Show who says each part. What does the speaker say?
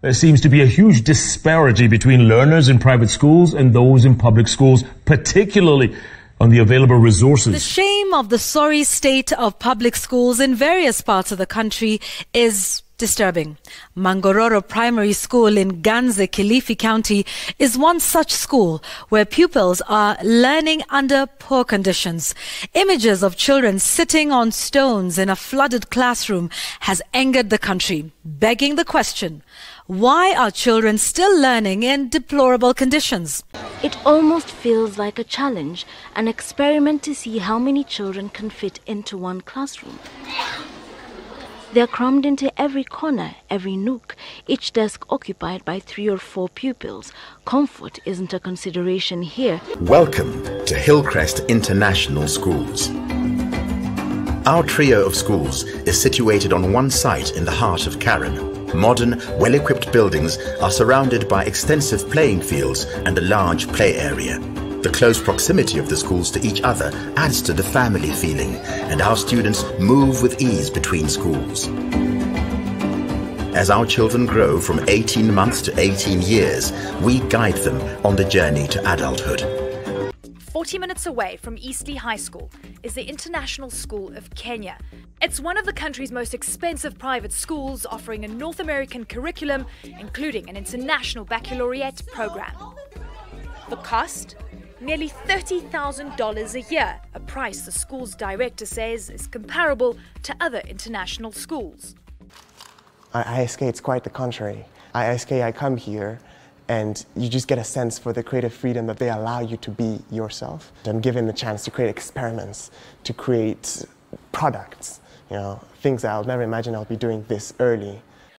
Speaker 1: There seems to be a huge disparity between learners in private schools and those in public schools, particularly on the available resources.
Speaker 2: The shame of the sorry state of public schools in various parts of the country is disturbing. Mangororo Primary School in Ganze, Kilifi County is one such school where pupils are learning under poor conditions. Images of children sitting on stones in a flooded classroom has angered the country, begging the question, why are children still learning in deplorable conditions?
Speaker 3: It almost feels like a challenge, an experiment to see how many children can fit into one classroom. They're crammed into every corner, every nook, each desk occupied by three or four pupils. Comfort isn't a consideration here.
Speaker 4: Welcome to Hillcrest International Schools. Our trio of schools is situated on one site in the heart of Karen. Modern, well-equipped buildings are surrounded by extensive playing fields and a large play area. The close proximity of the schools to each other adds to the family feeling, and our students move with ease between schools. As our children grow from 18 months to 18 years, we guide them on the journey to adulthood.
Speaker 5: 40 minutes away from Eastleigh High School is the International School of Kenya. It's one of the country's most expensive private schools, offering a North American curriculum, including an international baccalaureate program. The cost? Nearly $30,000 a year, a price the school's director says is comparable to other international schools.
Speaker 6: At ISK, it's quite the contrary. ISK, I come here and you just get a sense for the creative freedom that they allow you to be yourself. I'm given the chance to create experiments, to create products, you know, things that I'll never imagine I'll be doing this early.